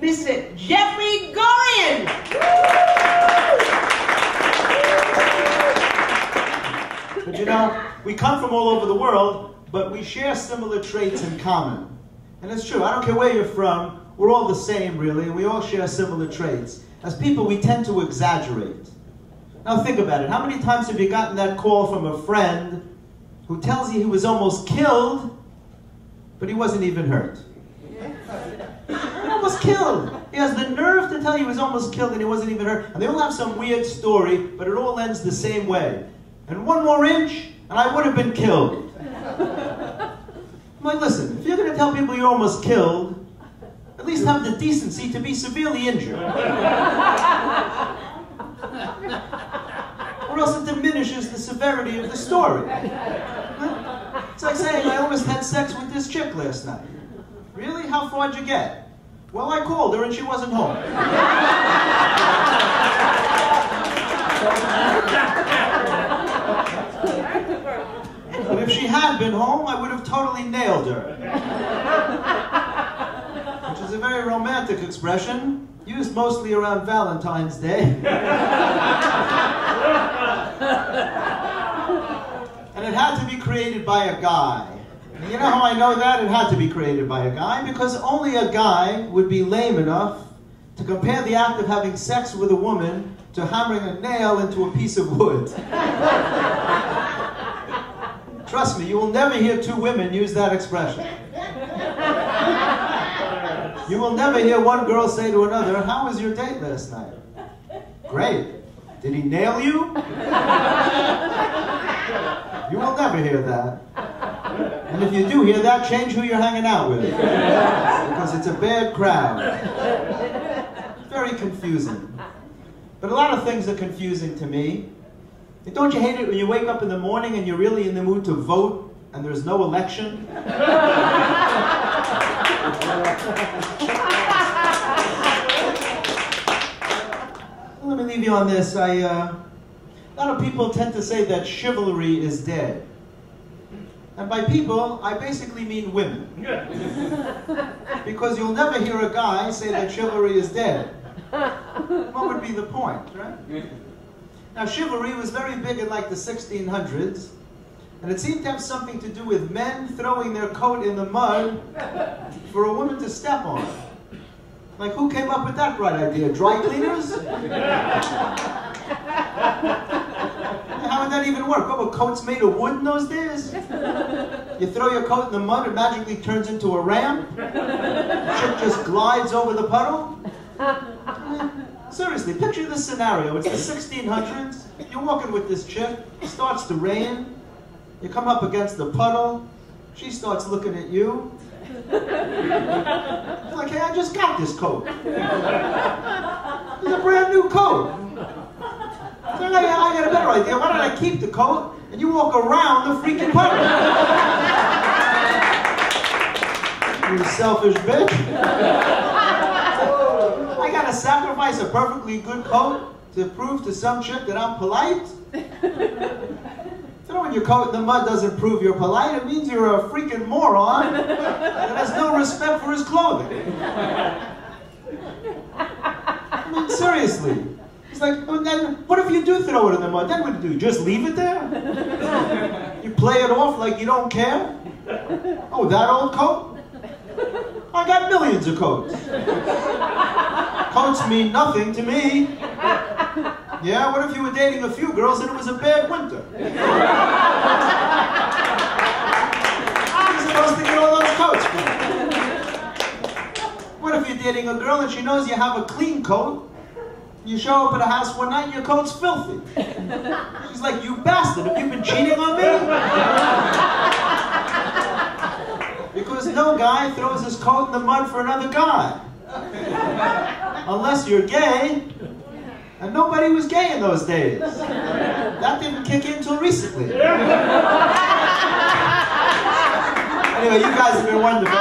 Mr. Jeffrey Gurian. But you know, we come from all over the world, but we share similar traits in common. And it's true, I don't care where you're from, we're all the same really, and we all share similar traits. As people, we tend to exaggerate. Now think about it. How many times have you gotten that call from a friend who tells you he was almost killed, but he wasn't even hurt? Almost killed. He has the nerve to tell you he was almost killed and he wasn't even hurt. And they all have some weird story, but it all ends the same way. And one more inch, and I would have been killed. I'm like, listen, if you're going to tell people you're almost killed, at least have the decency to be severely injured. or else it diminishes the severity of the story. It's like saying, I almost had sex with this chick last night. Really? How far'd you get? Well, I called her and she wasn't home. But if she had been home, I would have totally nailed her. Which is a very romantic expression, used mostly around Valentine's Day. and it had to be created by a guy. And you know how I know that? It had to be created by a guy because only a guy would be lame enough to compare the act of having sex with a woman to hammering a nail into a piece of wood. Trust me, you will never hear two women use that expression. You will never hear one girl say to another, How was your date last night? Great. Did he nail you? You will never hear that. And if you do hear that, change who you're hanging out with. Because it's a bad crowd. Very confusing. But a lot of things are confusing to me. Don't you hate it when you wake up in the morning and you're really in the mood to vote and there's no election? Let me leave you on this. I, uh, a lot of people tend to say that chivalry is dead. And by people, I basically mean women. because you'll never hear a guy say that chivalry is dead. What would be the point, right? Now, chivalry was very big in like the 1600s, and it seemed to have something to do with men throwing their coat in the mud for a woman to step on. Like, who came up with that bright idea? Dry cleaners? How would that even work? What were coats made of wood in those days? You throw your coat in the mud, it magically turns into a ram. Ship just glides over the puddle. Seriously, picture this scenario. It's the 1600s. You're walking with this chick. It starts to rain. You come up against the puddle. She starts looking at you. You're like, hey, I just got this coat. It's a brand new coat. So I, I got a better idea. Why don't I keep the coat and you walk around the freaking puddle? you selfish bitch. I gotta sacrifice a perfectly good coat to prove to some chick that I'm polite? Throwing your coat in the mud doesn't prove you're polite. It means you're a freaking moron that has no respect for his clothing. I mean, seriously. It's like, oh, well, then, what if you do throw it in the mud? Then what do you do? Just leave it there? You play it off like you don't care? Oh, that old coat? I got millions of coats. Coats mean nothing to me. Yeah, what if you were dating a few girls and it was a bad winter? You're supposed to get all those coats What if you're dating a girl and she knows you have a clean coat? You show up at a house one night and your coat's filthy. She's like, you bastard, have you been cheating on me? Because no guy throws his coat in the mud for another guy. Unless you're gay. And nobody was gay in those days. That didn't kick in until recently. Anyway, you guys have been wonderful.